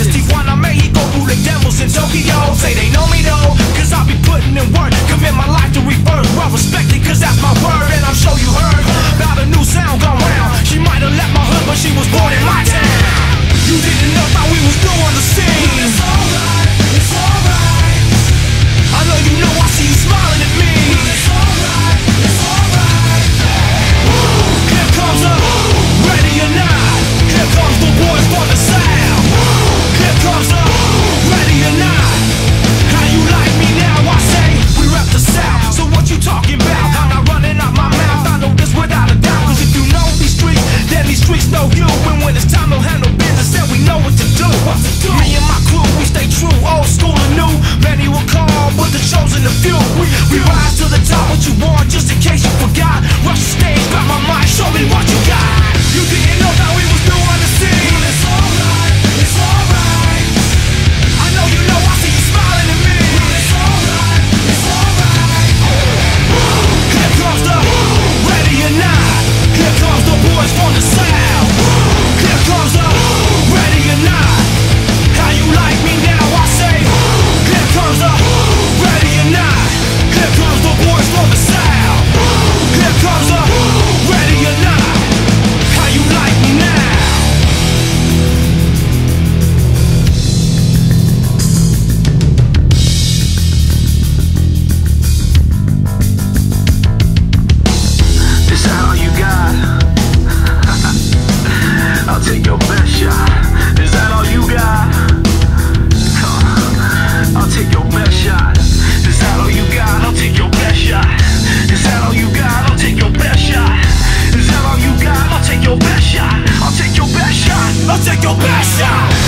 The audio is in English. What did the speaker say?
Cause Tijuana, Mexico, bootleg devils in Tokyo say they take your best shot.